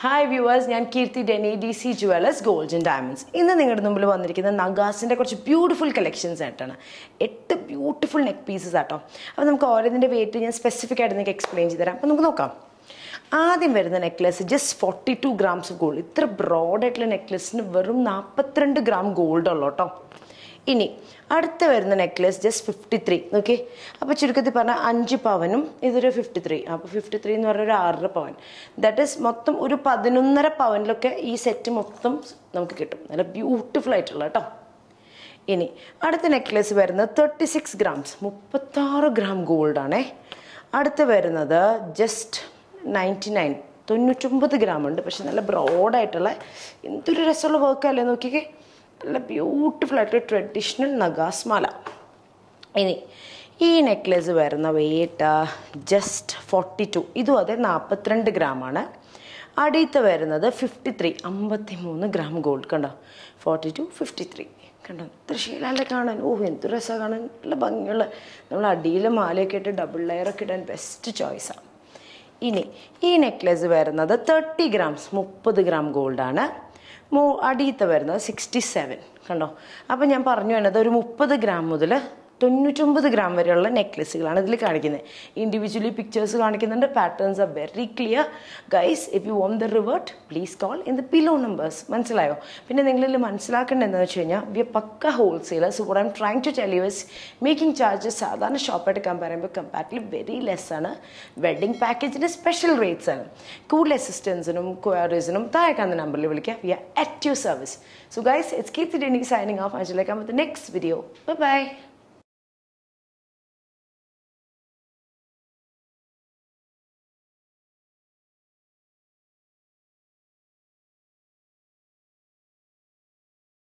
Hi viewers ഞാൻ Keerthi Deni D C jewellers gold and diamonds ഇന്ന് നിങ്ങളുടെ മുമ്പിൽ വന്നിരിക്കുന്ന നഗാസിന്റെ കുറച്ച് ബ്യൂട്ടിഫുൾ കളക്ഷൻസ് ആയിട്ടാണ്. എട്ട് ബ്യൂട്ടിഫുൾ നെക്ക് പീസസ് ആട്ടോ. അപ്പോൾ നമുക്ക് ഓരോന്നിന്റെ വെയിറ്റ് ഞാൻ സ്പെസിഫിക് ആയിട്ട് നിങ്ങൾക്ക് എക്സ്പ്ലെയിൻ ചെയ്ത് തരാം. അപ്പോൾ നമുക്ക് നോക്കാം. ആദ്യം വരുന്ന necklace just forty two grams gold ഇത്ര ബ്രോഡായിട്ടുള്ള നെക്ലസിന് വെറും നാൽപ്പത്തിരണ്ട് ഗ്രാം ഗോൾഡ് ഉള്ളൂ കേട്ടോ ഇനി അടുത്ത വരുന്ന necklace just fifty three okay അപ്പോൾ ചുരുക്കത്തിൽ പറഞ്ഞാൽ അഞ്ച് പവനും ഇതൊരു ഫിഫ്റ്റി ത്രീ അപ്പോൾ ഫിഫ്റ്റി ത്രീ എന്ന് പറഞ്ഞ ഒരു ആറര പവൻ. ദാറ്റ് ഈസ് മൊത്തം ഒരു പതിനൊന്നര പവനിലൊക്കെ ഈ സെറ്റ് മൊത്തം നമുക്ക് കിട്ടും. നല്ല ബ്യൂട്ടിഫുൾ ആയിട്ടുള്ള കേട്ടോ ഇനി അടുത്ത നെക്ലേസ് വരുന്നത് തേർട്ടി സിക്സ് ഗ്രാംസ് മുപ്പത്താറ് ഗ്രാം ഗോൾഡാണേ അടുത്ത് വരുന്നത് ജസ്റ്റ് നയന്റി നയൻ തൊണ്ണൂറ്റൊമ്പത് ഗ്രാം ഉണ്ട്. പക്ഷെ നല്ല ബ്രോഡായിട്ടുള്ള എന്തൊരു രസമുള്ള വർക്കല്ലേ നോക്കിക്കേ? നല്ല ബ്യൂട്ടിഫുൾ ആയിട്ട് ട്രഡീഷണൽ നഗാസ് മാല ഇനി ഈ നെക്ലേസ് വരുന്ന വെയിറ്റ് ജസ്റ്റ് ഫോർട്ടി ടു ഇതും അതെ നാൽപ്പത്തിരണ്ട് ഗ്രാമാണ് അടിയത്ത് വരുന്നത് ഫിഫ്റ്റി ത്രീ അമ്പത്തി മൂന്ന് ഗ്രാം ഗോൾഡ് കണ്ടോ? ഫോർട്ടി ടു ഫിഫ്റ്റി ത്രീ കണ്ടോ? തൃശ്ശീലല്ല ശീലല്ലേ കാണാൻ? ഓ എന്ത് രസമാണ് കാണാൻ. നല്ല ഭംഗിയുള്ള നമ്മൾ അടിയിൽ മാലയൊക്കെ ഇട്ട് ഡബിൾ ലെയറൊക്കെ ഇടാൻ ബെസ്റ്റ് ചോയ്സാണ് ഇനി ഈ നെക്ലേസ് വരുന്നത് തേർട്ടി ഗ്രാംസ് മുപ്പത് ഗ്രാം ഗോൾഡാണ് മോ അടിയത്തെ വരുന്നത് സിക്സ്റ്റി സെവൻ കണ്ടോ? അപ്പോൾ ഞാൻ പറഞ്ഞു വേണ്ടത് ഒരു മുപ്പത് ഗ്രാം മുതൽ തൊണ്ണൂറ്റൊമ്പത് ഗ്രാം വരെയുള്ള നെക്ലസ്സുകളാണ് ഇതിൽ കാണിക്കുന്നത്. ഇൻഡിവിജ്വലി പിക്ചേഴ്സ് കാണിക്കുന്നുണ്ട്. Patterns are very clear guys if you want the revert please call in the below numbers മനസ്സിലായോ? പിന്നെ നിങ്ങളിൽ മനസ്സിലാക്കേണ്ടത് എന്താണെന്ന് വെച്ച് കഴിഞ്ഞാൽ we pucca wholesaler so I I'm trying to tell making charges സാധാരണ ഷോപ്പായിട്ട് കമ്പയർ ചെയ്യുമ്പോൾ കമ്പാരിറ്റീവ് വെരി ലെസ് ആണ്. വെഡിങ് പാക്കേജിന്റെ സ്പെഷ്യൽ റേറ്റ്സ് ആണ്. കൂടുതൽ അസിസ്റ്റൻസിനും ക്വയറീസിനും താഴെ കാണുന്ന നമ്പറിൽ വിളിക്കുക we are at you service so guys it's keep Deni signing off അഞ്ചിലേക്ക് next video bye by